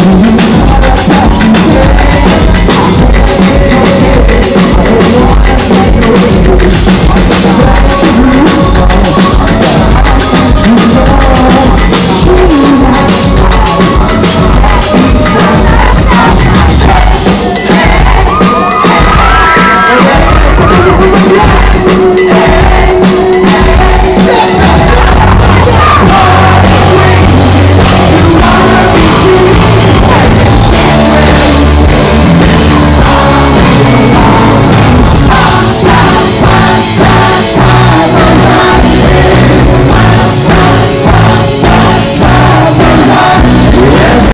you.